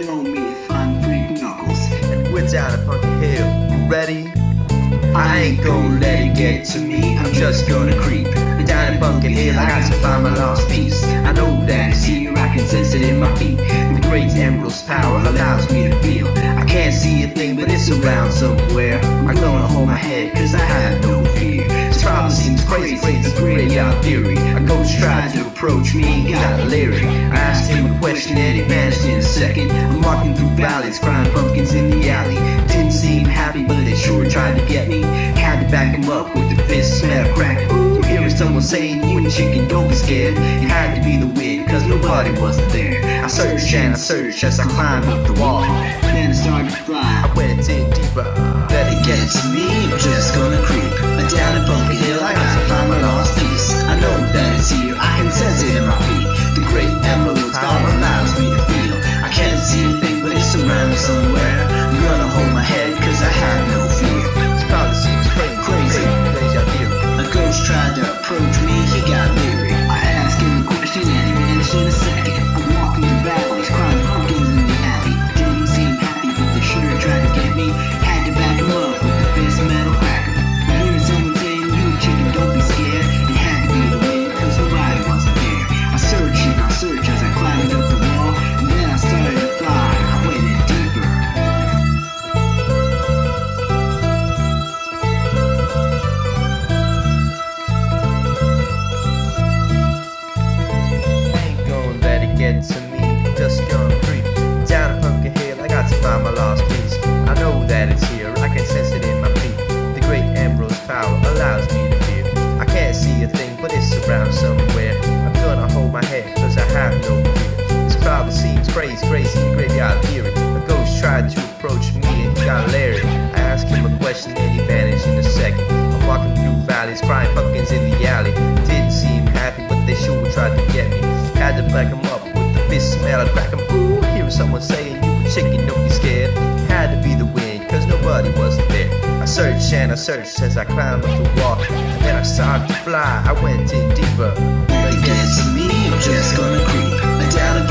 Know me I'm Freak Knuckles. and we're down at Punky Hill. You ready? I ain't gonna let it get to me. I'm just gonna creep down at Pumpkin Hill. I got to find my lost piece. I know that it's here. I can sense it in my feet. The great emerald's power allows me to feel. I can't see a thing, but it's around somewhere. I'm gonna hold my head, cause I have no fear. This problem seems crazy, it's a graveyard theory. A ghost tried to approach me, got a lyric. I asked him a question and he vanished in a second. I'm walking through valleys, crying pumpkins in the alley. Didn't seem happy, but they sure tried to get me. Had to back him up with the fist smell crack. Ooh, hearing someone saying, You and chicken, don't be scared. It had to be the wind, cause nobody wasn't there. I searched and I searched as I climbed up the wall. Then I started to fly. I went in deeper. Let it to me, I'm just gonna get to me. Just gonna creep down a Pumpkin Hill. I got to find my lost piece. I know that it's here. I can sense it in my feet. The great emerald's power allows me to feel. I can't see a thing, but it's around somewhere. I'm gonna hold my head, cause I have no fear. This probably seems crazy, crazy, graveyard theory. A ghost tried to approach me and he got Larry. I asked him a question and he vanished in a second. I'm walking through valleys, crying pumpkins in the alley. Didn't seem happy, but they sure tried to get me. Had to back him up smell and crack. Ooh, hearing someone saying, You a chicken, don't be scared. Had to be the wind, cause nobody wasn't there. I searched and I searched as I climbed up the wall. And then I started to fly, I went in deeper. It get to me, I'm just gonna creep down a